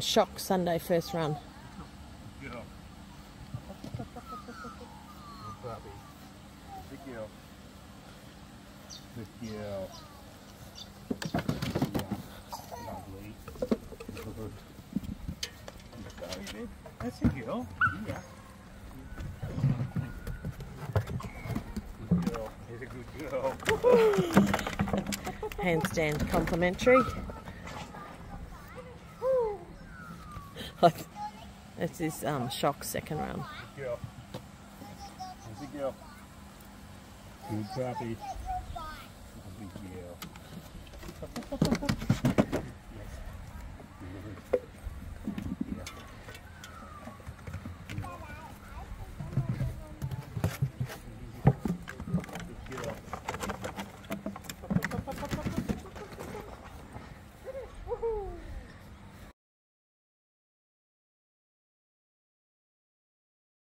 Shock Sunday first run. Good girl. Puppy. Good girl. Good girl. Yeah. Lovely. Good. Sorry. That's a girl. Yeah. Good girl. He's a good girl. Handstand complimentary. This his um, Shock second round. Good. That's girl. Good puppy. Good girl.